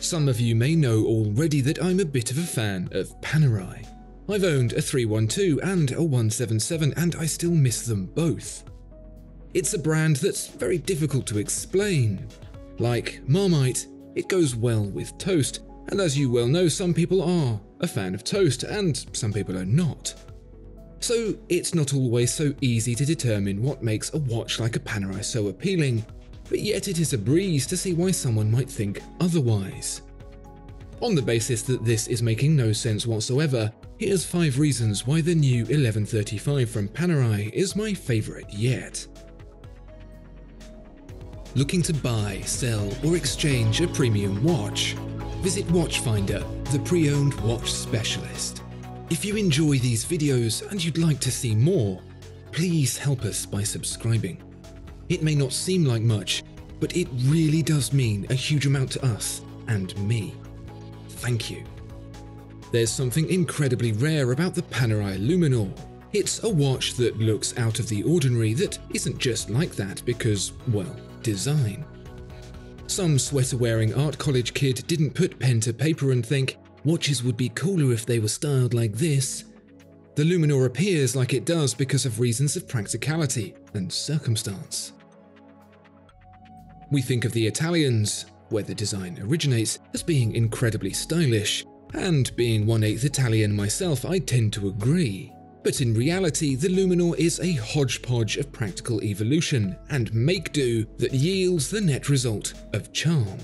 Some of you may know already that I'm a bit of a fan of Panerai. I've owned a 312 and a 177 and I still miss them both. It's a brand that's very difficult to explain. Like Marmite, it goes well with toast, and as you well know, some people are a fan of toast and some people are not. So it's not always so easy to determine what makes a watch like a Panerai so appealing, but yet it is a breeze to see why someone might think otherwise. On the basis that this is making no sense whatsoever, here's 5 reasons why the new 1135 from Panerai is my favourite yet. Looking to buy, sell, or exchange a premium watch? Visit Watchfinder, the pre owned watch specialist. If you enjoy these videos and you'd like to see more, please help us by subscribing. It may not seem like much, but it really does mean a huge amount to us and me. Thank you. There's something incredibly rare about the Panerai Luminor. It's a watch that looks out of the ordinary that isn't just like that because, well, design. Some sweater wearing art college kid didn't put pen to paper and think, watches would be cooler if they were styled like this. The Luminor appears like it does because of reasons of practicality and circumstance. We think of the Italians, where the design originates, as being incredibly stylish, and being one eighth Italian myself, I tend to agree. But in reality, the Luminor is a hodgepodge of practical evolution and make do that yields the net result of charm.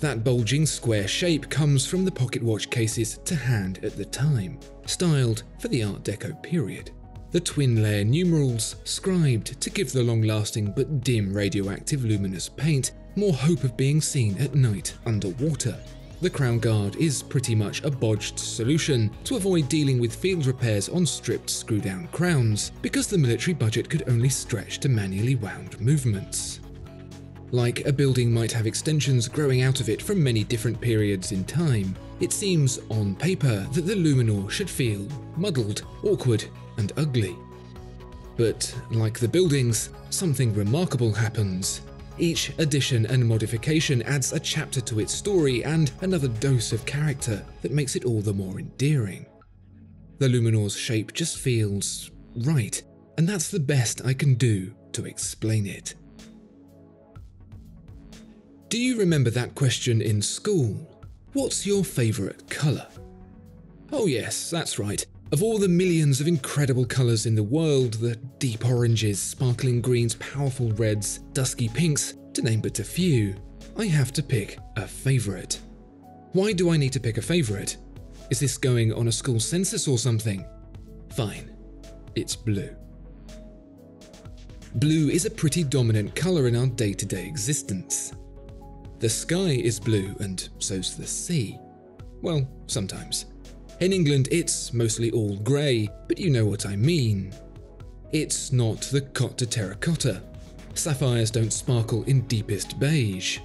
That bulging square shape comes from the pocket watch cases to hand at the time, styled for the Art Deco period. The twin layer numerals, scribed to give the long lasting but dim radioactive luminous paint more hope of being seen at night underwater. The Crown Guard is pretty much a bodged solution to avoid dealing with field repairs on stripped screw down crowns because the military budget could only stretch to manually wound movements. Like a building might have extensions growing out of it from many different periods in time, it seems on paper that the Luminor should feel muddled, awkward, and ugly. But like the buildings, something remarkable happens each addition and modification adds a chapter to its story and another dose of character that makes it all the more endearing. The Luminor's shape just feels right, and that's the best I can do to explain it. Do you remember that question in school? What's your favourite colour? Oh, yes, that's right. Of all the millions of incredible colours in the world, the deep oranges, sparkling greens, powerful reds, dusky pinks, to name but a few, I have to pick a favourite. Why do I need to pick a favourite? Is this going on a school census or something? Fine, it's blue. Blue is a pretty dominant colour in our day to day existence. The sky is blue, and so's the sea. Well, sometimes. In England, it's mostly all grey, but you know what I mean. It's not the Cote de Terracotta. Sapphires don't sparkle in deepest beige.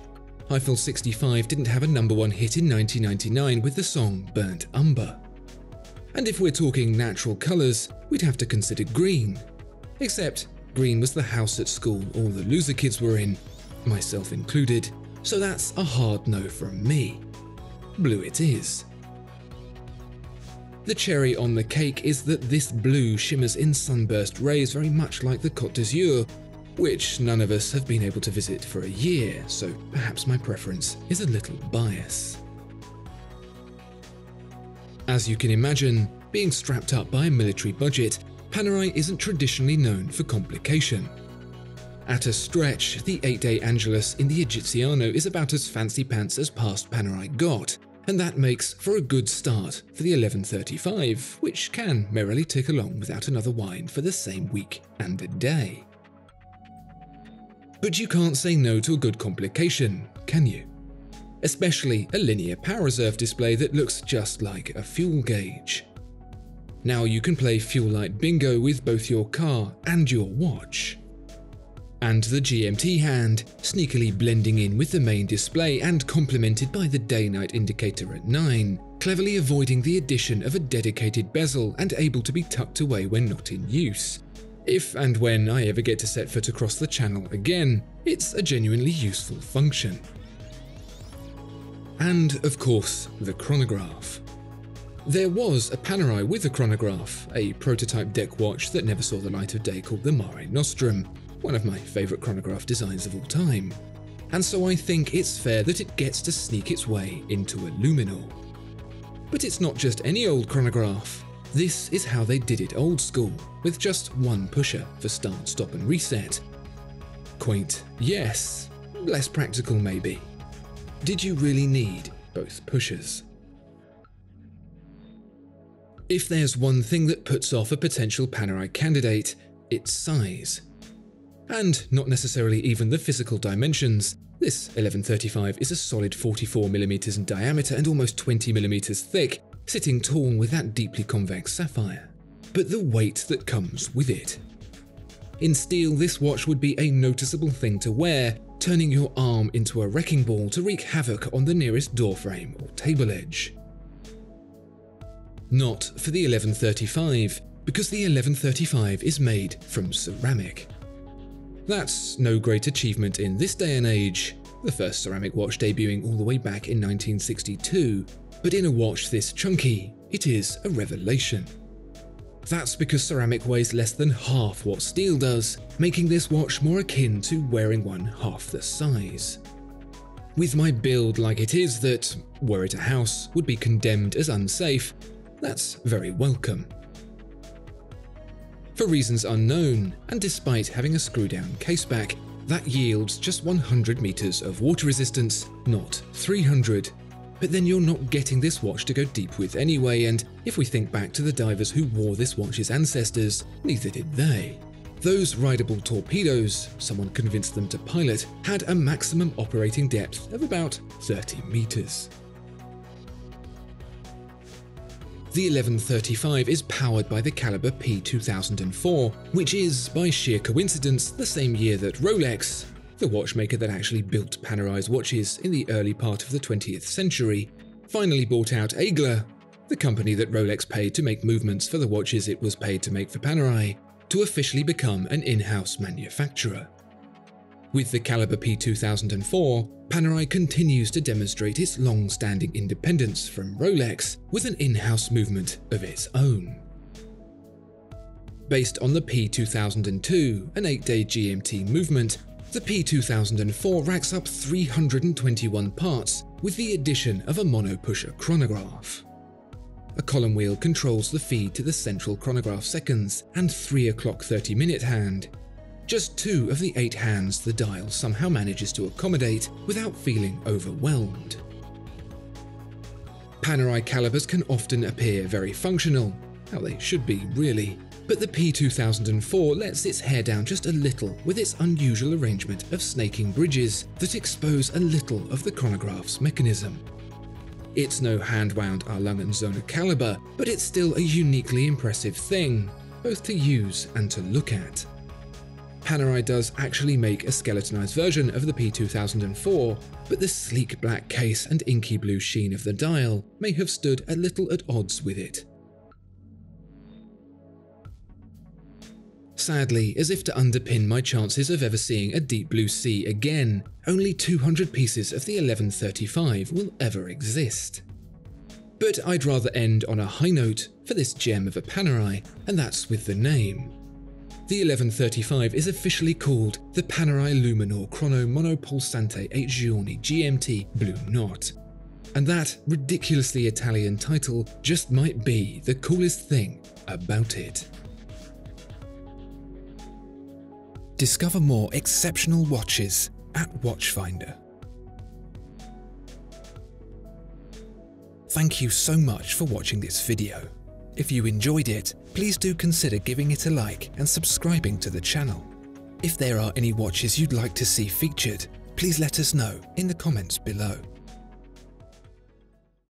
Eiffel 65 didn't have a number one hit in 1999 with the song Burnt Umber. And if we're talking natural colours, we'd have to consider green. Except, green was the house at school all the loser kids were in, myself included, so that's a hard no from me. Blue it is. The cherry on the cake is that this blue shimmers in sunburst rays very much like the Côte d'Azur, which none of us have been able to visit for a year, so perhaps my preference is a little bias. As you can imagine, being strapped up by a military budget, Panerai isn't traditionally known for complication. At a stretch, the 8-day Angelus in the Egiziano is about as fancy pants as past Panerai got, and that makes for a good start for the 1135, which can merrily tick along without another wine for the same week and a day. But you can't say no to a good complication, can you? Especially a linear power reserve display that looks just like a fuel gauge. Now you can play fuel light bingo with both your car and your watch and the GMT hand, sneakily blending in with the main display and complemented by the day-night indicator at 9, cleverly avoiding the addition of a dedicated bezel and able to be tucked away when not in use. If and when I ever get to set foot across the channel again, it's a genuinely useful function. and, of course, the chronograph. There was a Panerai with a chronograph, a prototype deck watch that never saw the light of day called the Mare Nostrum, one of my favourite chronograph designs of all time. And so I think it's fair that it gets to sneak its way into a Luminor. But it's not just any old chronograph. This is how they did it old school, with just one pusher for start, stop, and reset. Quaint, yes. Less practical, maybe. Did you really need both pushers? If there's one thing that puts off a potential Panerai candidate, it's size. And not necessarily even the physical dimensions. This 1135 is a solid 44mm in diameter and almost 20mm thick, sitting tall with that deeply convex sapphire. But the weight that comes with it. In steel, this watch would be a noticeable thing to wear, turning your arm into a wrecking ball to wreak havoc on the nearest doorframe or table edge. Not for the 1135, because the 1135 is made from ceramic. That's no great achievement in this day and age, the first ceramic watch debuting all the way back in 1962, but in a watch this chunky, it is a revelation. That's because ceramic weighs less than half what steel does, making this watch more akin to wearing one half the size. With my build like it is that, were it a house, would be condemned as unsafe, that's very welcome. For reasons unknown, and despite having a screw-down caseback, that yields just 100 meters of water resistance, not 300, but then you're not getting this watch to go deep with anyway, and if we think back to the divers who wore this watch's ancestors, neither did they. Those rideable torpedoes, someone convinced them to pilot, had a maximum operating depth of about 30 meters. The 1135 is powered by the caliber P2004, which is, by sheer coincidence, the same year that Rolex, the watchmaker that actually built Panerai's watches in the early part of the 20th century, finally bought out Aegler, the company that Rolex paid to make movements for the watches it was paid to make for Panerai, to officially become an in-house manufacturer. With the caliber P2004, Panerai continues to demonstrate its long-standing independence from Rolex with an in-house movement of its own. Based on the P2002, an 8-day GMT movement, the P2004 racks up 321 parts with the addition of a mono-pusher chronograph. A column wheel controls the feed to the central chronograph seconds and 3 o'clock 30 minute hand. Just two of the eight hands the dial somehow manages to accommodate without feeling overwhelmed. Panerai calibers can often appear very functional, how they should be really, but the P2004 lets its hair down just a little with its unusual arrangement of snaking bridges that expose a little of the chronograph's mechanism. It's no hand-wound A. Lange & Söhne caliber, but it's still a uniquely impressive thing, both to use and to look at. Panerai does actually make a skeletonized version of the P2004, but the sleek black case and inky blue sheen of the dial may have stood a little at odds with it. Sadly, as if to underpin my chances of ever seeing a deep blue sea again, only 200 pieces of the 1135 will ever exist. But I'd rather end on a high note for this gem of a Panerai, and that's with the name. The 1135 is officially called the Panerai Luminor Chrono Monopulsante 8 Giorni GMT Blu Notte. And that ridiculously Italian title just might be the coolest thing about it. Discover more exceptional watches at Watchfinder. Thank you so much for watching this video. If you enjoyed it, please do consider giving it a like and subscribing to the channel. If there are any watches you'd like to see featured, please let us know in the comments below.